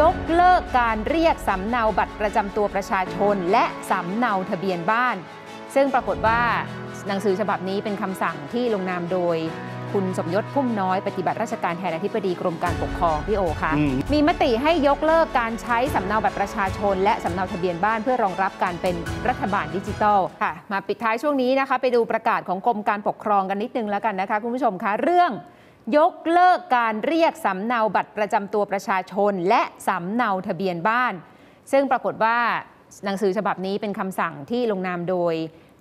ยกเลิกการเรียกสำเนาบัตรประจำตัวประชาชน และสำเนาทะเบียนบ้าน ซึ่งปรากฏว่าหนังสือฉบับนี้เป็นคำสั่งที่ลงนามโดยคุณสมยศพุ่มน้อยปฏิบัติราชการแทนอธิบดีกรมการปกครองพี่โอคะอืมมีมติให้ยกเลิกการใช้สำเนาบัตรประชาชน และสำเนาทะเบียนบ้านเพื่อรองรับการเป็นรัฐบาลดิจิทัลค่ะ มาปิดท้ายช่วงนี้นะคะ ไปดูประกาศของกรมการปกครองกันนิดนึงแล้วกันนะคะ คุณผู้ชมคะเรื่อง ยกเลิกการเรียกสำเนาบัตรประจำตัวประชาชน และสำเนาทะเบียนบ้าน ซึ่งปรากฏว่าหนังสือฉบับนี้เป็นคำสั่งที่ลงนามโดย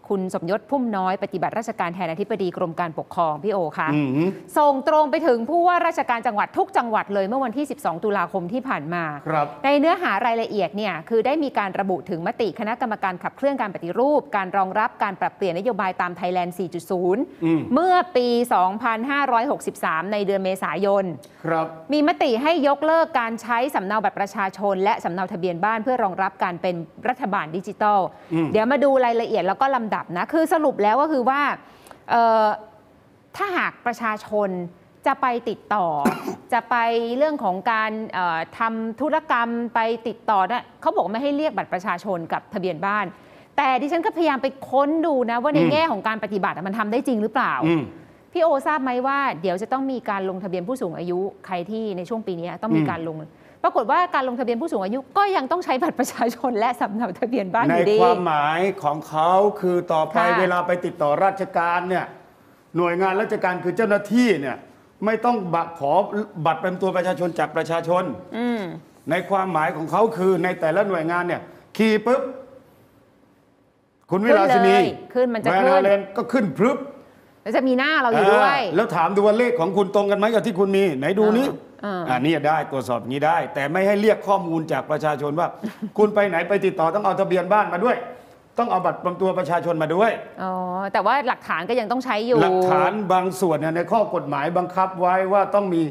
คุณสมยศพุ่มน้อยปฏิบัติราชการแทนอธิบดีกรมการปกครองพี่โอคะอืมส่งตรงไปถึงผู้ว่าราชการจังหวัดทุกจังหวัดเลยเมื่อวันที่ 12 ตุลาคมที่ผ่านมาครับในเนื้อหารายละเอียดเนี่ยคือได้มีการระบุถึงมติคณะกรรมการขับเคลื่อนการปฏิรูป การรองรับการปรับเปลี่ยนนโยบายตามไทยแลนด์ 4.0อืมเมื่อปี 2563 ในเดือนเมษายนครับมีมติให้ยกเลิกการใช้สำเนาบัตรประชาชน และสำเนาทะเบียนบ้านเพื่อรองรับการเป็นรัฐบาลดิจิทัลอืมเดี๋ยวมาดูรายละเอียดแล้วก็ลำดับนะคือสรุปแล้วก็คือว่าเอ่อถ้าหากประชาชนจะไปติดต่อ จะไปเรื่องของการเอ่อทำธุรกรรมไปติดต่อนะเขาบอกไม่ให้เรียกบัตรประชาชนกับทะเบียนบ้าน แต่ดิฉันก็พยายามไปค้นดูนะ ว่าในอืมแง่ของการปฏิบัติอะมันทำได้จริงหรือเปล่าอืมพี่โอทราบไหมว่า เดี๋ยวจะต้องมีการลงทะเบียนผู้สูงอายุใครที่ในช่วงปีนี้ต้องมีอืมการลง ปรากฏว่าการลงทะเบียนผู้สูงอายุก็ยังต้องใช้บัตรประชาชนและสำเนาทะเบียนบ้านอในยู่ดี ความหมายของเขาคือต่อไปค่ะ เวลาไปติดต่อราชการเนี่ยหน่วยงานราชการคือเจ้าหน้าที่เนี่ยไม่ต้องบัตรขอบัตรเป็นตัวประชาชนจากประชาชน อืม ในความหมายของเขาคือในแต่ละหน่วยงานเนี่ยคีย์ปุ๊บ คุณวิลาสินีขึ้นเลยขึ้นมันจะแวขึ้นนาเลนก็ขึ้นพรึบ แล้วจะมีหน้าเราอยู่ด้วยอ่าแล้วถามดูว่าเลขของคุณตรงกันไหมกับที่คุณมี ไหนดูนี้อ่าอ่านี่ได้ตรวจสอบอย่างนี้ได้ แต่ไม่ให้เรียกข้อมูลจากประชาชนว่า คุณไปไหนไปติดต่อต้องเอาทะเบียนบ้านมาด้วย ต้องเอาบัตรประจำตัวประชาชนมาด้วยอ๋อแต่ว่าหลักฐานก็ยังต้องใช้อยู่ หลักฐานบางส่วนเนี่ยในข้อกฎหมายบังคับไว้ว่าต้องมี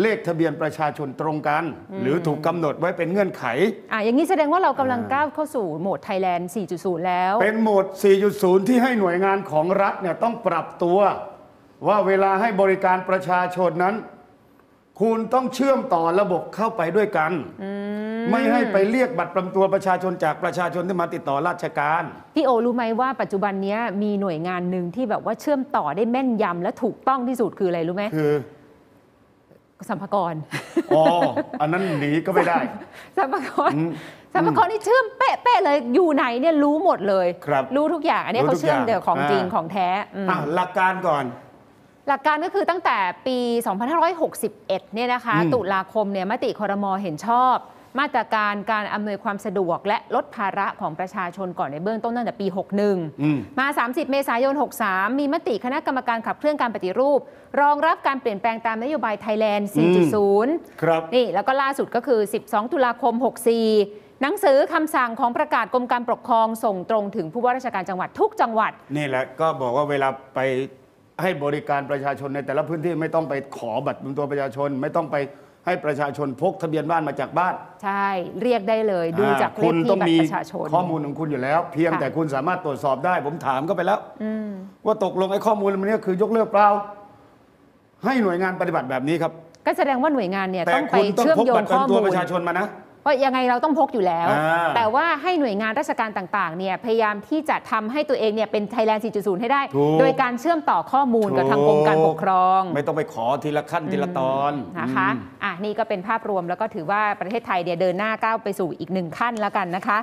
เลขทะเบียนประชาชนตรงกัน หรือถูกกำหนดไว้เป็นเงื่อนไข อะอย่างนี้แสดงว่าเรากำลังก้าวเข้าสู่โหมดไทยแลนด์ 4.0 แล้ว เป็นโหมด 4.0 ที่ให้หน่วยงานของรัฐเนี่ยต้องปรับตัว ว่าเวลาให้บริการประชาชนนั้น คุณต้องเชื่อมต่อระบบเข้าไปด้วยกัน ไม่ให้ไปเรียกบัตรประจำตัวประชาชนจากประชาชนที่มาติดต่อราชการ พี่โอรู้ไหมว่าปัจจุบันเนี้ยมีหน่วยงานหนึ่งที่แบบว่าเชื่อมต่อได้แม่นยำและถูกต้องที่สุดคืออะไรรู้ไหม คือ สัมภากรอ๋อ อันนั้นหนีก็ไม่ได้ สัมภากรอืมสัมภากรนี่เชื่อมเป๊ะๆเลย อยู่ไหนเนี่ยรู้หมดเลยครับรู้ทุกอย่าง อันนี้รู้เขาทุกเชื่อมอย่างเดี๋ยวของจริงอ่าของแท้อืมอะหลักการก่อน หลักการก็คือตั้งแต่ปี 2561 เนี่ยนะคะอืมตุลาคมเนี่ยมติครมเห็นชอบ มาตรการการอำนวยความสะดวก และลดภาระของประชาชนก่อนในเบื้องต้นตั้งแต่ปีอืม61 มา 30 เมษายน 63 มีมติคณะกรรมการขับเคลื่อนการปฏิรูป รองรับการเปลี่ยนแปลงตามนโยบายไทยแลนด์ 4.0 ครับ นี่ แล้วก็ล่าสุดก็คือ 12 ตุลาคม 64หนังสือคำสั่งของประกาศกรมการปกครองส่งตรงถึงผู้ว่าราชการจังหวัดทุกจังหวัด นี่แหละก็บอกว่าเวลาไปให้บริการประชาชนในแต่ละพื้นที่ไม่ต้องไปขอบัตรประจำตัวประชาชนไม่ต้องไป ให้ประชาชนพกทะเบียนบ้านมาจากบ้านใช่ เรียกได้เลย ดูจากเลคุขณที่ต้องบัตมีรประชาชนข้อมูลของคุณอยู่แล้ว เพียงค่ะแต่คุณสามารถตรวจสอบได้ ผมถามก็ไปแล้วว่าตกลงไอ้ข้อมูลมันเนี้คือยกเลิกเปล่า ให้หน่วยงานปฏิบัติแบบนี้ครับ ก็แสดงว่าหน่วยงานเนี่ยแต่ต้องไปคุณต้องเชื่อมพกโยบังตรประข้อจำตัวมูลประชาชนมานะ เพราะยังไงเราต้องพกอยู่แล้ว อ่า แต่ว่าให้หน่วยงานราชการต่างๆเนี่ยพยายามที่จะทำให้ตัวเองเนี่ยเป็นไทยแลนด์ 4.0 ให้ได้ ถูก โดยการเชื่อมต่อข้อมูลกับทางกรมการปกครอง ไม่ต้องไปขอทีละขั้นทีละตอนนะคะ อืม อะนี่ก็เป็นภาพรวมแล้วก็ถือว่าประเทศไทยเนี่ยเดินหน้าก้าวไปสู่อีกหนึ่งขั้นแล้วกันนะคะ